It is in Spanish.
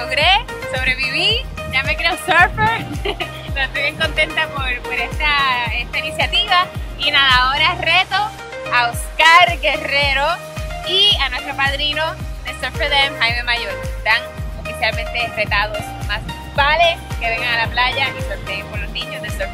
logré, sobreviví, ya me creo surfer. estoy bien contenta por, por esta, esta, iniciativa. Y nada, ahora reto a Oscar Guerrero y a nuestro padrino de Surfer Dem, Jaime Mayor. Están oficialmente retados. Más vale que vengan a la playa y sorteen por los niños de Surfer